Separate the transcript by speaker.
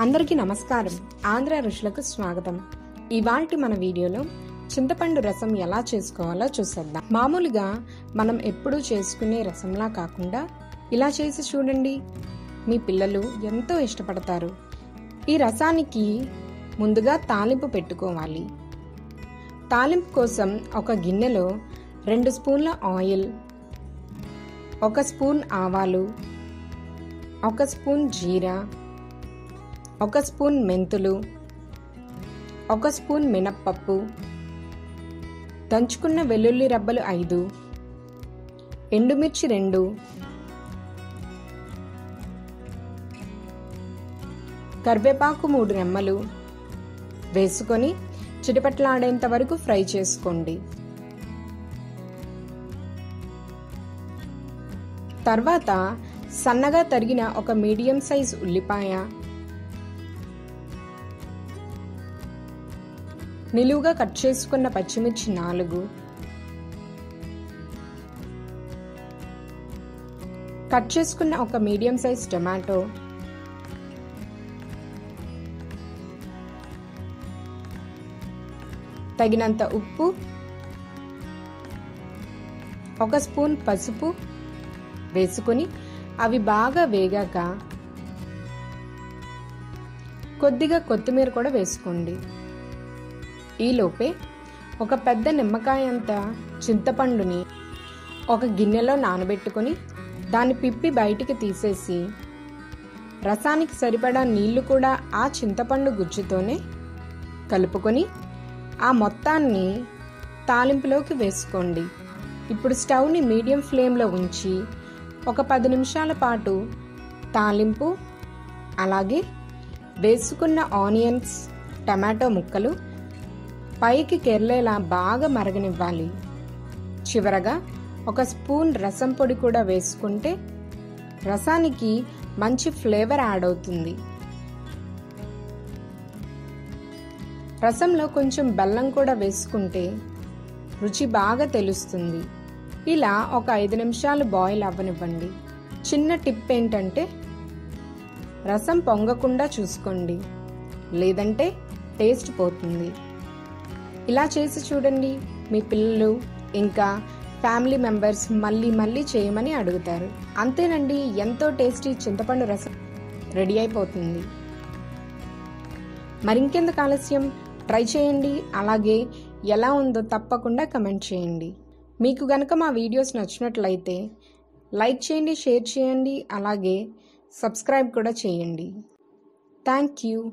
Speaker 1: అందరికీ నమస్కారం. ఆంధ్ర ఋషులకు స్వాగతం. ఇవాల్టి మన వీడియోలో చింతపండు రసం ఎలా చేసుకోవాలో చూసేద్దాం. మామూలుగా మనం ఎప్పుడూ చేసుకునే రసంలా కాకుండా ఇలా చేసి చూడండి. మీ పిల్లలు ఎంతో ఇష్టపడతారు. ఈ రసానికి ముందుగా తాలింపు పెట్టుకోవాలి. తాలింపు కోసం ఒక గిన్నెలో రెండు స్పూన్ల ఆయిల్ ఒక స్పూన్ ఆవాలు ఒక స్పూన్ జీరా ఒక స్పూన్ మెంతులు ఒక స్పూన్ మినప్పప్పు దంచుకున్న వెల్లుల్లి రబ్బలు ఐదు ఎండుమిర్చి రెండు కరివేపాకు మూడు రెమ్మలు వేసుకొని చిటిపట్లాడేంత వరకు ఫ్రై చేసుకోండి. తర్వాత సన్నగా తరిగిన ఒక మీడియం సైజ్ ఉల్లిపాయ నిలువుగా కట్ చేసుకున్న పచ్చిమిర్చి నాలుగు. కట్ చేసుకున్న ఒక మీడియం సైజ్ టొమాటో. తగినంత ఉప్పు. ఒక స్పూన్ పసుపు వేసుకొని అవి బాగా వేగాక కొద్దిగా కొత్తిమీర కూడా వేసుకోండి. ఈలోపే ఒక పెద్ద నిమ్మకాయ అంత చింతపండుని ఒక గిన్నెలో నానబెట్టుకొని దాన్ని పిప్పి బయటికి తీసేసి రసానికి సరిపడా నీళ్ళు కూడా ఆ చింతపండు గుజ్జుతోనే కలుపుకొని ఆ మొత్తాన్ని తాలింపులోకి వేసుకోండి. ఇప్పుడు స్టవ్ని మీడియం ఫ్లేమ్లో ఉంచి ఒక పది నిమిషాల పాటు తాలింపు అలాగే వేసుకున్న ఆనియన్స్ టమాటో ముక్కలు పైకి కెర్లేలా బాగా మరగనివ్వాలి. చివరగా ఒక స్పూన్ రసం పొడి కూడా వేసుకుంటే రసానికి మంచి ఫ్లేవర్ యాడ్ అవుతుంది. రసంలో కొంచెం బెల్లం కూడా వేసుకుంటే రుచి బాగా తెలుస్తుంది. ఇలా ఒక ఐదు నిమిషాలు బాయిల్ అవ్వనివ్వండి. చిన్న టిప్ ఏంటంటే రసం పొంగకుండా చూసుకోండి. లేదంటే టేస్ట్ పోతుంది. ఇలా చేసి చూడండి. మీ పిల్లలు ఇంకా ఫ్యామిలీ మెంబర్స్ మళ్ళీ మళ్ళీ చేయమని అడుగుతారు. అంతేనండి ఎంతో టేస్టీ చింతపండు రసం రెడీ అయిపోతుంది. మరింకెందుకు ఆలస్యం? ట్రై చేయండి. అలాగే ఎలా ఉందో తప్పకుండా కమెంట్ చేయండి. మీకు గనక మా వీడియోస్ నచ్చినట్లయితే లైక్ చేయండి షేర్ చేయండి. అలాగే సబ్స్క్రైబ్ కూడా చేయండి. Thank you.